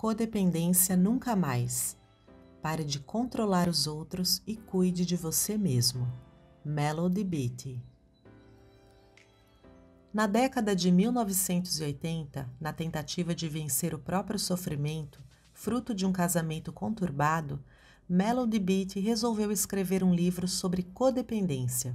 Codependência nunca mais. Pare de controlar os outros e cuide de você mesmo. Melody Beatty. Na década de 1980, na tentativa de vencer o próprio sofrimento, fruto de um casamento conturbado, Melody Beatty resolveu escrever um livro sobre codependência.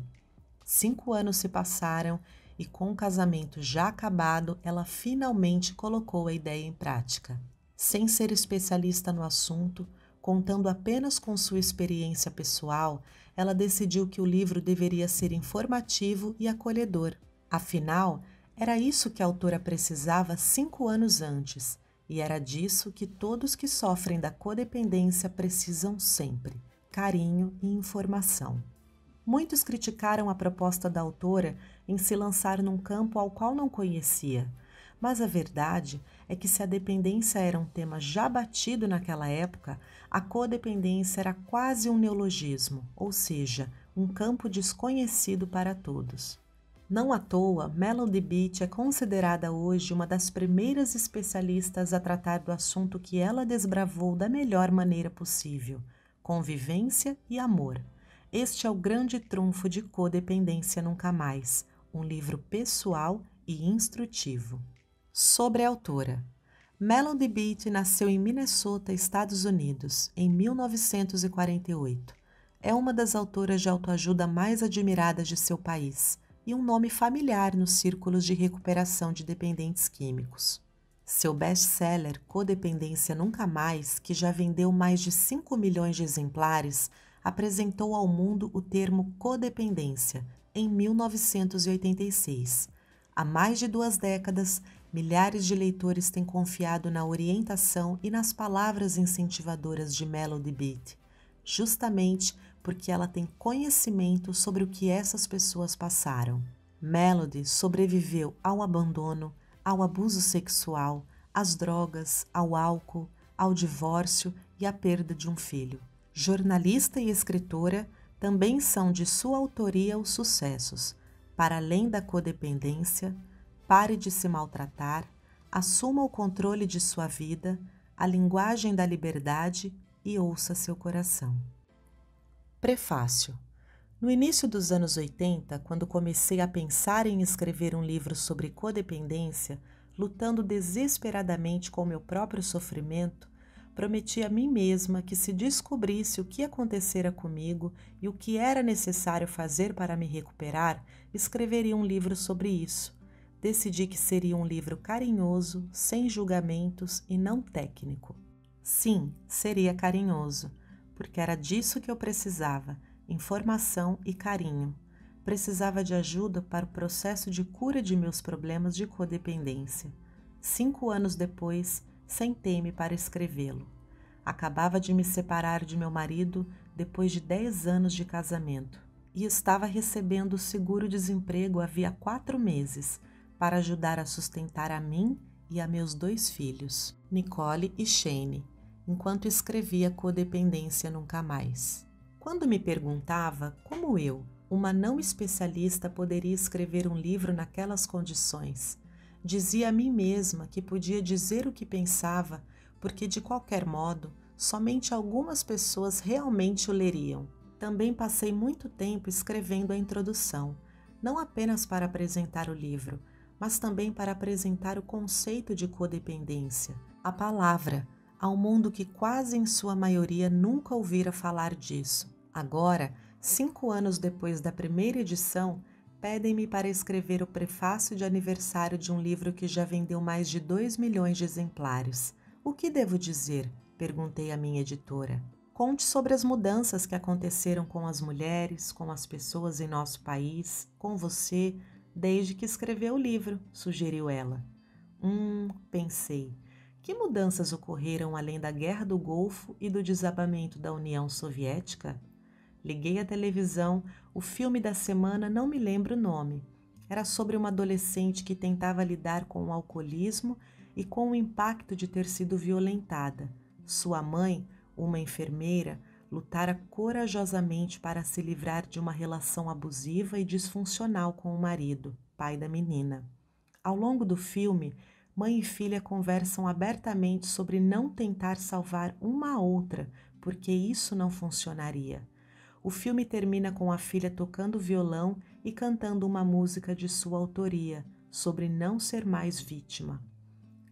Cinco anos se passaram e, com o casamento já acabado, ela finalmente colocou a ideia em prática sem ser especialista no assunto, contando apenas com sua experiência pessoal, ela decidiu que o livro deveria ser informativo e acolhedor. Afinal, era isso que a autora precisava cinco anos antes, e era disso que todos que sofrem da codependência precisam sempre: carinho e informação. Muitos criticaram a proposta da autora em se lançar num campo ao qual não conhecia mas a verdade é que se a dependência era um tema já batido naquela época, a codependência era quase um neologismo, ou seja, um campo desconhecido para todos. Não à toa, Melody Beach é considerada hoje uma das primeiras especialistas a tratar do assunto que ela desbravou da melhor maneira possível: convivência e amor. Este é o grande trunfo de Codependência Nunca Mais, um livro pessoal e instrutivo. Sobre a autora. Melody Beattie nasceu em Minnesota, Estados Unidos, em 1948. É uma das autoras de autoajuda mais admiradas de seu país e um nome familiar nos círculos de recuperação de dependentes químicos. Seu best-seller Codependência Nunca Mais, que já vendeu mais de 5 milhões de exemplares, apresentou ao mundo o termo codependência em 1986. Há mais de duas décadas, Milhares de leitores têm confiado na orientação e nas palavras incentivadoras de Melody Beat, justamente porque ela tem conhecimento sobre o que essas pessoas passaram. Melody sobreviveu ao abandono, ao abuso sexual, às drogas, ao álcool, ao divórcio e à perda de um filho. Jornalista e escritora também são de sua autoria os sucessos, para além da codependência, Pare de se maltratar, assuma o controle de sua vida, a linguagem da liberdade e ouça seu coração. Prefácio. No início dos anos 80, quando comecei a pensar em escrever um livro sobre codependência, lutando desesperadamente com meu próprio sofrimento, prometi a mim mesma que se descobrisse o que acontecera comigo e o que era necessário fazer para me recuperar, escreveria um livro sobre isso decidi que seria um livro carinhoso, sem julgamentos e não técnico. Sim, seria carinhoso, porque era disso que eu precisava: informação e carinho. Precisava de ajuda para o processo de cura de meus problemas de codependência. Cinco anos depois, sentei-me para escrevê-lo. Acabava de me separar de meu marido depois de dez anos de casamento e estava recebendo o seguro-desemprego havia quatro meses para ajudar a sustentar a mim e a meus dois filhos, Nicole e Shane, enquanto escrevia Codependência Nunca Mais. Quando me perguntava como eu, uma não especialista, poderia escrever um livro naquelas condições, dizia a mim mesma que podia dizer o que pensava, porque de qualquer modo, somente algumas pessoas realmente o leriam. Também passei muito tempo escrevendo a introdução, não apenas para apresentar o livro, mas também para apresentar o conceito de codependência, a palavra, ao mundo que quase em sua maioria nunca ouvira falar disso. Agora, cinco anos depois da primeira edição, pedem-me para escrever o prefácio de aniversário de um livro que já vendeu mais de 2 milhões de exemplares. O que devo dizer? perguntei à minha editora. Conte sobre as mudanças que aconteceram com as mulheres, com as pessoas em nosso país, com você, desde que escreveu o livro, sugeriu ela. Hum, pensei. Que mudanças ocorreram além da Guerra do Golfo e do desabamento da União Soviética? Liguei a televisão, o filme da semana não me lembro o nome. Era sobre uma adolescente que tentava lidar com o alcoolismo e com o impacto de ter sido violentada. Sua mãe, uma enfermeira, lutara corajosamente para se livrar de uma relação abusiva e disfuncional com o marido, pai da menina. Ao longo do filme, mãe e filha conversam abertamente sobre não tentar salvar uma a outra, porque isso não funcionaria. O filme termina com a filha tocando violão e cantando uma música de sua autoria sobre não ser mais vítima.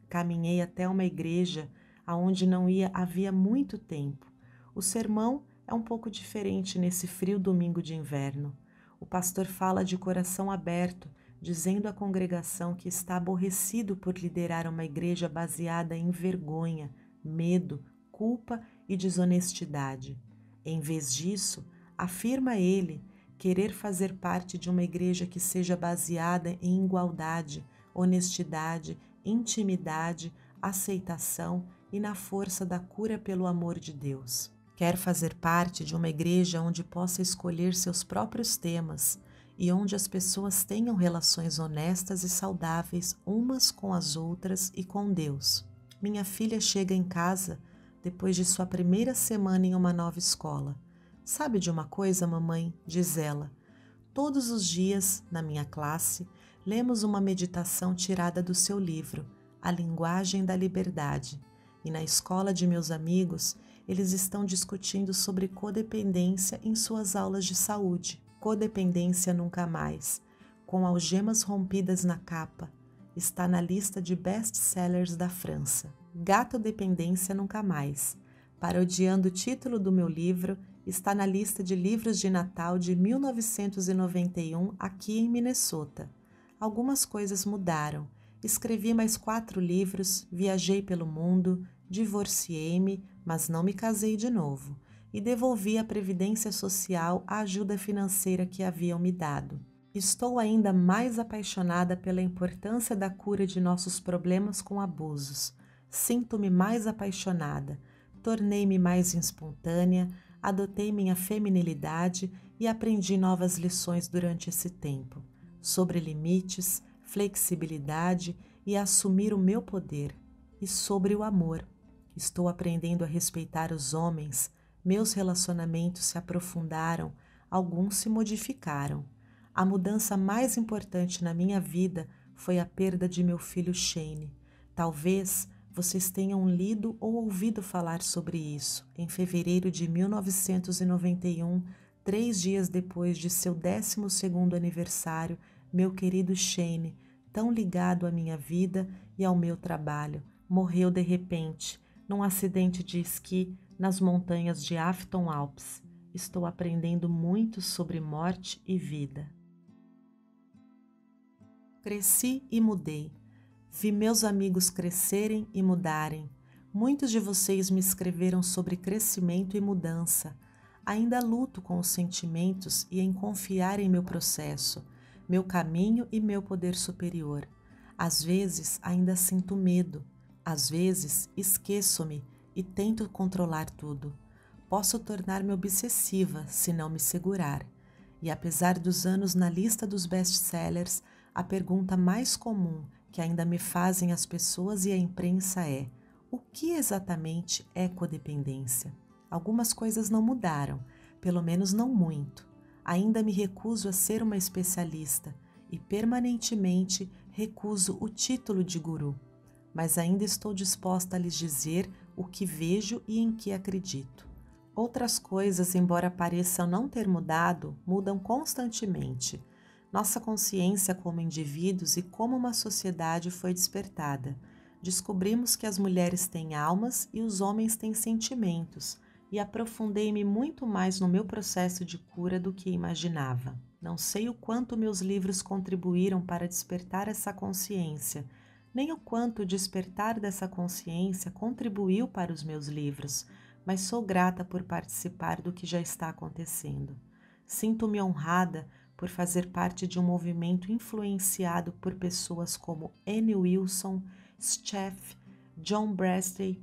Caminhei até uma igreja aonde não ia havia muito tempo. O sermão é um pouco diferente nesse frio domingo de inverno. O pastor fala de coração aberto, dizendo à congregação que está aborrecido por liderar uma igreja baseada em vergonha, medo, culpa e desonestidade. Em vez disso, afirma ele querer fazer parte de uma igreja que seja baseada em igualdade, honestidade, intimidade, aceitação e na força da cura pelo amor de Deus. Quer fazer parte de uma igreja onde possa escolher seus próprios temas e onde as pessoas tenham relações honestas e saudáveis umas com as outras e com Deus. Minha filha chega em casa depois de sua primeira semana em uma nova escola. Sabe de uma coisa, mamãe? diz ela. Todos os dias, na minha classe, lemos uma meditação tirada do seu livro, A Linguagem da Liberdade. E na escola de meus amigos, eles estão discutindo sobre codependência em suas aulas de saúde. Codependência Nunca Mais, com algemas rompidas na capa, está na lista de best-sellers da França. Gato Dependência Nunca Mais, parodiando o título do meu livro, está na lista de livros de Natal de 1991 aqui em Minnesota. Algumas coisas mudaram. Escrevi mais quatro livros, viajei pelo mundo, divorciei-me, mas não me casei de novo e devolvi à Previdência Social a ajuda financeira que haviam me dado. Estou ainda mais apaixonada pela importância da cura de nossos problemas com abusos. Sinto-me mais apaixonada, tornei-me mais espontânea, adotei minha feminilidade e aprendi novas lições durante esse tempo sobre limites, flexibilidade e assumir o meu poder, e sobre o amor. Estou aprendendo a respeitar os homens meus relacionamentos se aprofundaram, alguns se modificaram. A mudança mais importante na minha vida foi a perda de meu filho Shane. Talvez vocês tenham lido ou ouvido falar sobre isso. Em fevereiro de 1991, três dias depois de seu 12 aniversário, meu querido Shane, tão ligado à minha vida e ao meu trabalho, morreu de repente num acidente de esqui nas montanhas de Afton Alps. Estou aprendendo muito sobre morte e vida. Cresci e mudei. Vi meus amigos crescerem e mudarem. Muitos de vocês me escreveram sobre crescimento e mudança. Ainda luto com os sentimentos e em confiar em meu processo, meu caminho e meu poder superior. Às vezes ainda sinto medo, às vezes esqueço-me e tento controlar tudo. Posso tornar-me obsessiva se não me segurar. E apesar dos anos na lista dos best-sellers, a pergunta mais comum que ainda me fazem as pessoas e a imprensa é: o que exatamente é codependência? Algumas coisas não mudaram, pelo menos não muito. Ainda me recuso a ser uma especialista e permanentemente recuso o título de guru, mas ainda estou disposta a lhes dizer o que vejo e em que acredito. Outras coisas, embora pareçam não ter mudado, mudam constantemente. Nossa consciência como indivíduos e como uma sociedade foi despertada. Descobrimos que as mulheres têm almas e os homens têm sentimentos, e aprofundei-me muito mais no meu processo de cura do que imaginava. Não sei o quanto meus livros contribuíram para despertar essa consciência nem o quanto o despertar dessa consciência contribuiu para os meus livros, mas sou grata por participar do que já está acontecendo. Sinto-me honrada por fazer parte de um movimento influenciado por pessoas como Annie Wilson, Steph, John Brastey,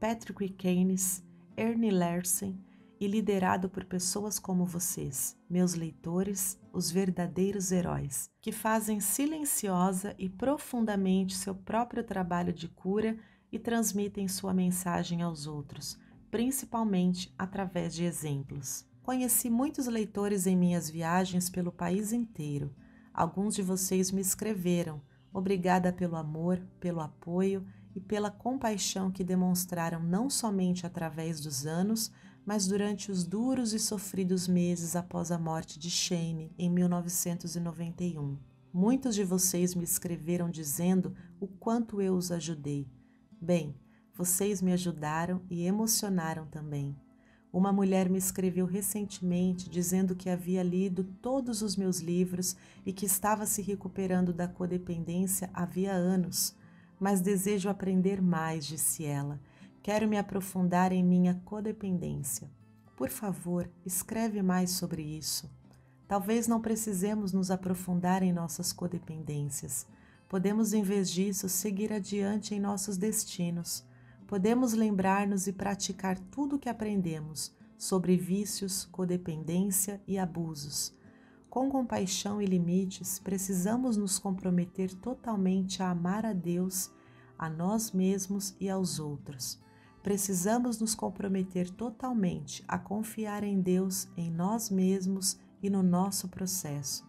Patrick Keynes, Ernie Larsen e liderado por pessoas como vocês, meus leitores, os verdadeiros heróis, que fazem silenciosa e profundamente seu próprio trabalho de cura e transmitem sua mensagem aos outros, principalmente através de exemplos. Conheci muitos leitores em minhas viagens pelo país inteiro. Alguns de vocês me escreveram, Obrigada pelo amor, pelo apoio e pela compaixão que demonstraram não somente através dos anos, mas durante os duros e sofridos meses após a morte de Shane em 1991. Muitos de vocês me escreveram dizendo o quanto eu os ajudei. Bem, vocês me ajudaram e emocionaram também. Uma mulher me escreveu recentemente dizendo que havia lido todos os meus livros e que estava se recuperando da codependência havia anos. Mas desejo aprender mais, disse ela. Quero me aprofundar em minha codependência. Por favor, escreve mais sobre isso. Talvez não precisemos nos aprofundar em nossas codependências. Podemos, em vez disso, seguir adiante em nossos destinos podemos lembrar-nos e praticar tudo o que aprendemos sobre vícios, codependência e abusos. Com compaixão e limites, precisamos nos comprometer totalmente a amar a Deus, a nós mesmos e aos outros. Precisamos nos comprometer totalmente a confiar em Deus, em nós mesmos e no nosso processo.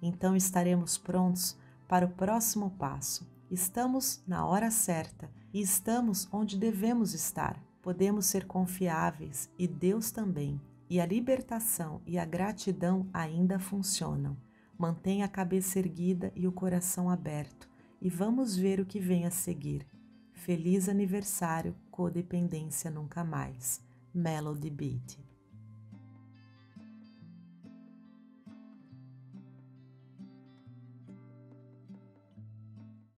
Então estaremos prontos para o próximo passo. Estamos na hora certa e estamos onde devemos estar. Podemos ser confiáveis e Deus também. E a libertação e a gratidão ainda funcionam. Mantenha a cabeça erguida e o coração aberto e vamos ver o que vem a seguir. Feliz aniversário, codependência nunca mais. Melody Beat.